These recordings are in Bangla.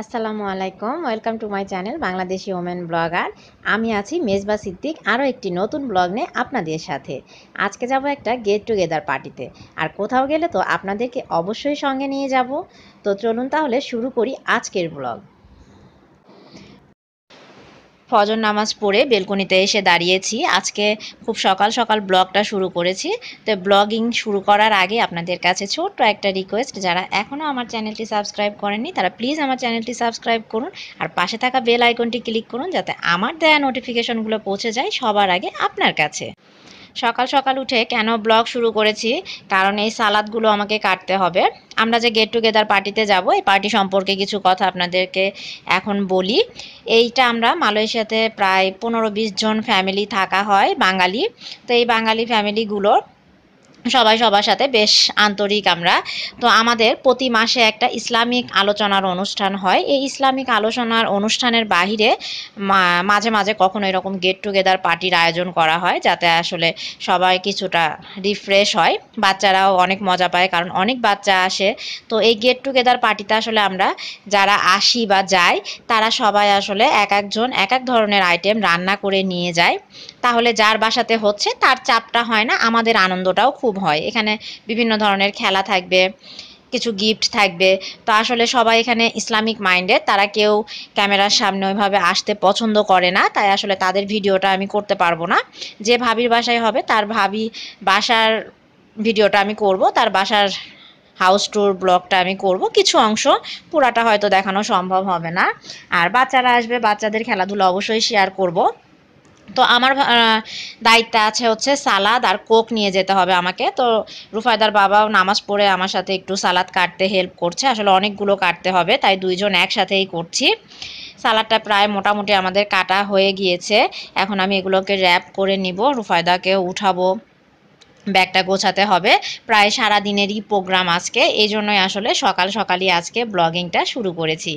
আসসালামু আলাইকুম, welcome to my channel Bangladeshi women blogger. আমি আছি মেজবা সিদ্দিক, আরও একটি নতুন ব্লগ নিয়ে আপনাদের সাথে। আজকে যাব একটা গেট টুগেদার পার্টিতে আর কোথাও গেলে তো আপনাদেরকে অবশ্যই সঙ্গে নিয়ে যাব। তো চলুন তাহলে শুরু করি আজকের ব্লগ। ফজর নামাজ পড়ে বেলকনিতে এসে দাঁড়িয়েছি। আজকে খুব সকাল সকাল ব্লগটা শুরু করেছি। তো ব্লগিং শুরু করার আগে আপনাদের কাছে ছোট্ট একটা রিকোয়েস্ট যারা এখনও আমার চ্যানেলটি সাবস্ক্রাইব করেননি, তারা প্লিজ আমার চ্যানেলটি সাবস্ক্রাইব করুন আর পাশে থাকা বেল আইকনটি ক্লিক করুন, যাতে আমার দেয়া নোটিফিকেশনগুলো পৌঁছে যায় সবার আগে আপনার কাছে। সকাল সকাল উঠে কেন ব্লগ শুরু করেছি? কারণ এই সালাদগুলো আমাকে কাটতে হবে। আমরা যে গেট টুগেদার পার্টিতে যাব, এই পার্টি সম্পর্কে কিছু কথা আপনাদেরকে এখন বলি। এইটা আমরা মালয়েশিয়াতে প্রায় পনেরো বিশ জন ফ্যামিলি থাকা হয়, বাঙালি। তো এই বাঙালি ফ্যামিলিগুলোর সবাই সবার সাথে বেশ আন্তরিক আমরা। তো আমাদের প্রতি মাসে একটা ইসলামিক আলোচনার অনুষ্ঠান হয়। এই ইসলামিক আলোচনার অনুষ্ঠানের বাহিরে মাঝে মাঝে কখনো এরকম গেট টুগেদার পার্টির আয়োজন করা হয়, যাতে আসলে সবাই কিছুটা রিফ্রেশ হয়। বাচ্চারাও অনেক মজা পায়, কারণ অনেক বাচ্চা আসে। তো এই গেট টুগেদার পার্টিতে আসলে আমরা যারা আসি বা যাই, তারা সবাই আসলে এক একজন, এক এক ধরনের আইটেম রান্না করে নিয়ে যায়। তাহলে যার বাসাতে হচ্ছে, তার চাপটা হয় না, আমাদের আনন্দটাও খুব হয়। এখানে বিভিন্ন ধরনের খেলা থাকবে, কিছু গিফট থাকবে। তো আসলে সবাই এখানে ইসলামিক মাইন্ডেড তারা কেউ ক্যামেরার সামনে ওইভাবে আসতে পছন্দ করে না। তাই আসলে তাদের ভিডিওটা আমি করতে পারব না। যে ভাবির বাসায় হবে, তার ভাবি বাসার ভিডিওটা আমি করব, তার বাসার হাউস ট্যুর ব্লগটা আমি করব। কিছু অংশ পুরাটা হয়তো দেখানো সম্ভব হবে না। আর বাচ্চারা আসবে, বাচ্চাদের খেলাধুলা অবশ্যই শেয়ার করব। তো আমার দায়িত্ব আছে হচ্ছে সালাদ আর কোক নিয়ে যেতে হবে আমাকে। তো রুফায়দার বাবাও নামাজ পড়ে আমার সাথে একটু সালাদ কাটতে হেল্প করছে। আসলে অনেকগুলো কাটতে হবে, তাই দুইজন একসাথেই করছি। সালাদটা প্রায় মোটামুটি আমাদের কাটা হয়ে গিয়েছে। এখন আমি এগুলোকে র্যাপ করে নিব রুফায়দাকে উঠাবো। ব্যাগটা গোছাতে হবে। প্রায় সারা দিনেরই প্রোগ্রাম আজকে। এই জন্যই আসলে সকাল সকালই আজকে ব্লগিংটা শুরু করেছি।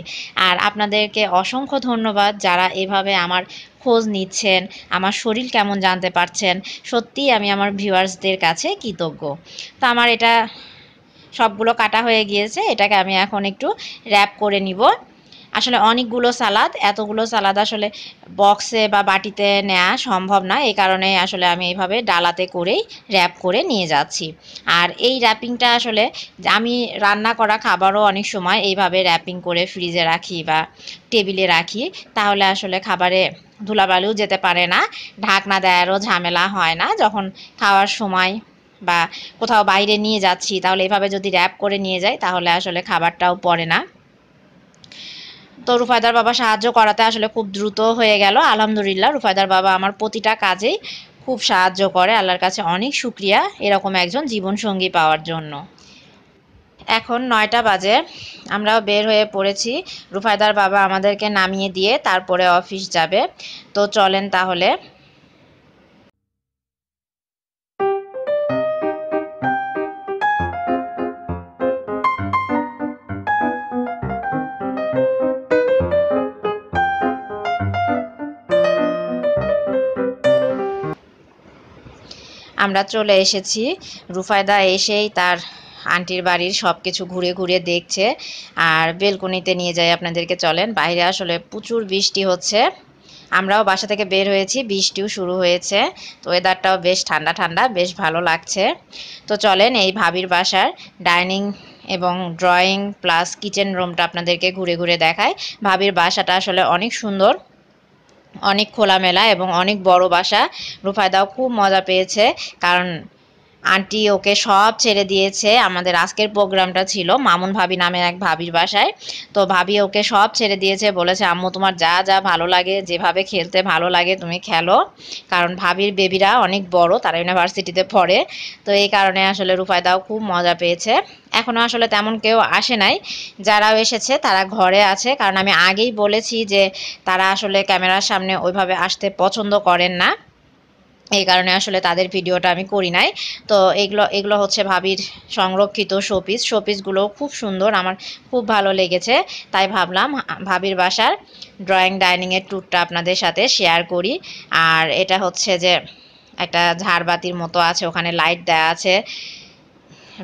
আর আপনাদেরকে অসংখ্য ধন্যবাদ যারা এভাবে আমার খোঁজ নিচ্ছেন, আমার শরীর কেমন জানতে পারছেন। সত্যিই আমি আমার ভিউয়ার্সদের কাছে কৃতজ্ঞ। তো আমার এটা সবগুলো কাটা হয়ে গিয়েছে। এটাকে আমি এখন একটু র্যাপ করে নিব। আসলে অনেকগুলো সালাদ, এতগুলো সালাদ আসলে বক্সে বা বাটিতে নেওয়া সম্ভব না। এই কারণে আসলে আমি এইভাবে ডালাতে করেই র্যাপ করে নিয়ে যাচ্ছি। আর এই র্যাপিংটা আসলে আমি রান্না করা খাবারও অনেক সময় এইভাবে র্যাপিং করে ফ্রিজে রাখি বা টেবিলে রাখি। তাহলে আসলে খাবারে ধুলাবালিও যেতে পারে না, ঢাকনা দেয়ারও ঝামেলা হয় না। যখন খাওয়ার সময় বা কোথাও বাইরে নিয়ে যাচ্ছি, তাহলে এইভাবে যদি র্যাপ করে নিয়ে যাই, তাহলে আসলে খাবারটাও পড়ে না। তো রুফায়দার বাবা সাহায্য করাতে আসলে খুব দ্রুত হয়ে গেল। আলহামদুলিল্লাহ, রুফায়দার বাবা আমার প্রতিটা কাজেই খুব সাহায্য করে। আল্লাহর কাছে অনেক সুক্রিয়া এরকম একজন জীবনসঙ্গী পাওয়ার জন্য। এখন নয়টা বাজে, আমরাও বের হয়ে পড়েছি। রুফায়দার বাবা আমাদেরকে নামিয়ে দিয়ে তারপরে অফিস যাবে। তো চলেন তাহলে। আমরা চলে এসেছি। রুফায়দা এসেই তার আন্টির বাড়ির সব কিছু ঘুরে ঘুরে দেখছে আর বেলকনিতে নিয়ে যাই আপনাদেরকে। চলেন, বাইরে আসলে প্রচুর বৃষ্টি হচ্ছে। আমরাও বাসা থেকে বের হয়েছি, বৃষ্টিও শুরু হয়েছে। তো ওয়েদারটাও বেশ ঠান্ডা ঠান্ডা, বেশ ভালো লাগছে। তো চলেন এই ভাবির বাসার ডাইনিং এবং ড্রয়িং প্লাস কিচেন রুমটা আপনাদেরকে ঘুরে ঘুরে দেখায় ভাবির বাসাটা আসলে অনেক সুন্দর। অনেক খোলামেলা এবং অনেক বড় বাসা। রুফায়দাও খুব মজা পেয়েছে কারণ আন্টি ওকে সব ছেড়ে দিয়েছে। আমাদের আজকের প্রোগ্রামটা ছিল মামুন ভাবি নামের এক ভাবির বাসায়। তো ভাবি ওকে সব ছেড়ে দিয়েছে, বলেছে, আম্মু, তোমার যা যা ভালো লাগে, যেভাবে খেলতে ভালো লাগে তুমি খেলো। কারণ ভাবির বেবিরা অনেক বড়, তারা ইউনিভার্সিটিতে পড়ে। তো এই কারণে আসলে রুফায়দাও খুব মজা পেয়েছে। এখনও আসলে তেমন কেউ আসে নাই। যারাও এসেছে, তারা ঘরে আছে। কারণ আমি আগেই বলেছি যে, তারা আসলে ক্যামেরার সামনে ওইভাবে আসতে পছন্দ করেন না। এই কারণে আসলে তাদের ভিডিওটা আমি করি নাই। তো এগুলো এগুলো হচ্ছে ভাবির সংরক্ষিত শোপিস। শোপিসগুলো খুব সুন্দর, আমার খুব ভালো লেগেছে। তাই ভাবলাম, ভাবির বাসার ড্রয়িং ডাইনিংয়ের ট্যুরটা আপনাদের সাথে শেয়ার করি। আর এটা হচ্ছে যে একটা ঝাড়বাতির মতো আছে, ওখানে লাইট দেওয়া আছে।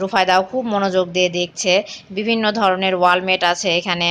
রুফায়দাও খুব মনোযোগ দিয়ে দেখছে। বিভিন্ন ধরনের ওয়ালমেট আছে এখানে।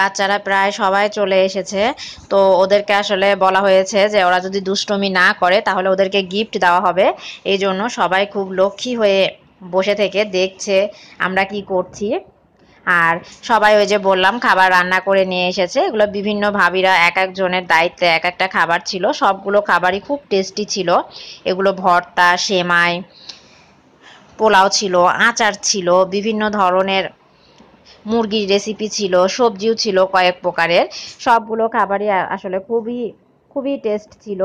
বাচ্চারা প্রায় সবাই চলে এসেছে। তো ওদেরকে আসলে বলা হয়েছে যে, ওরা যদি দুষ্টমি না করে, তাহলে ওদেরকে গিফট দেওয়া হবে। এই জন্য সবাই খুব লক্ষ্মী হয়ে বসে থেকে দেখছে আমরা কি করছি। আর সবাই ওই যে বললাম, খাবার রান্না করে নিয়ে এসেছে। এগুলো বিভিন্ন ভাবিরা এক একজনের দায়িত্বে এক একটা খাবার ছিল। সবগুলো খাবারই খুব টেস্টি ছিল। এগুলো ভর্তা, সেমাই, পোলাও ছিল, আচার ছিল, বিভিন্ন ধরনের মুরগির রেসিপি ছিল, সবজিও ছিল কয়েক প্রকারের। সবগুলো খাবারই আসলে খুবই খুবই টেস্ট ছিল।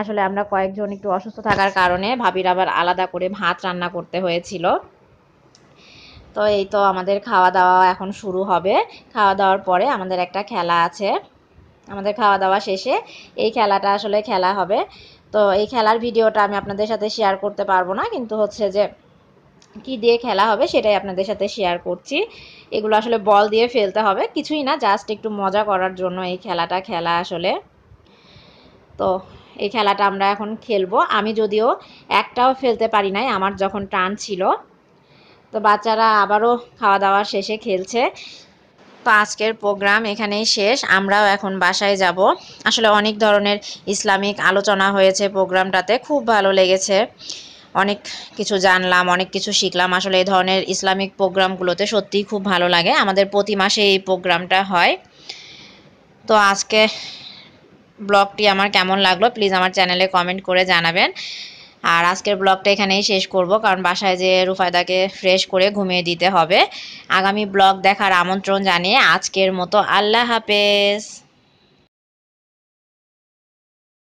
আসলে আমরা কয়েকজন একটু অসুস্থ থাকার কারণে ভাবির আবার আলাদা করে ভাত রান্না করতে হয়েছিল। তো এই তো আমাদের খাওয়া দাওয়া এখন শুরু হবে। খাওয়া দাওয়ার পরে আমাদের একটা খেলা আছে। আমাদের খাওয়া দাওয়া শেষে এই খেলাটা আসলে খেলা হবে। তো এই খেলার ভিডিওটা আমি আপনাদের সাথে শেয়ার করতে পারব না, কিন্তু হচ্ছে যে কি দিয়ে খেলা হবে সেটাই আপনাদের সাথে শেয়ার করছি। এগুলো আসলে বল দিয়ে ফেলতে হবে, কিছুই না জাস্ট একটু মজা করার জন্য এই খেলাটা খেলা আসলে। তো এই খেলাটা আমরা এখন খেলব। আমি যদিও একটাও ফেলতে পারি নাই, আমার যখন টান ছিল। তো বাচ্চারা আবারও খাওয়া দাওয়া শেষে খেলছে। তো আজকের প্রোগ্রাম এখানেই শেষ, আমরাও এখন বাসায় যাব। আসলে অনেক ধরনের ইসলামিক আলোচনা হয়েছে প্রোগ্রামটাতে খুব ভালো লেগেছে। অনেক কিছু জানলাম, অনেক কিছু শিখলাম। আসলে এই ধরনের ইসলামিক প্রোগ্রামগুলোতে সত্যিই খুব ভালো লাগে। আমাদের প্রতি মাসে এই প্রোগ্রামটা হয়। তো আজকে ব্লগটি আমার কেমন লাগল প্লিজ আমার চ্যানেলে কমেন্ট করে জানাবেন। আর আজকের ব্লগটা এখানেই শেষ করব কারণ বাসায় যে রুফায়দাকে ফ্রেশ করে ঘুমিয়ে দিতে হবে। আগামী ব্লগ দেখার আমন্ত্রণ জানিয়ে আজকের মতো আল্লাহ হাফেজ।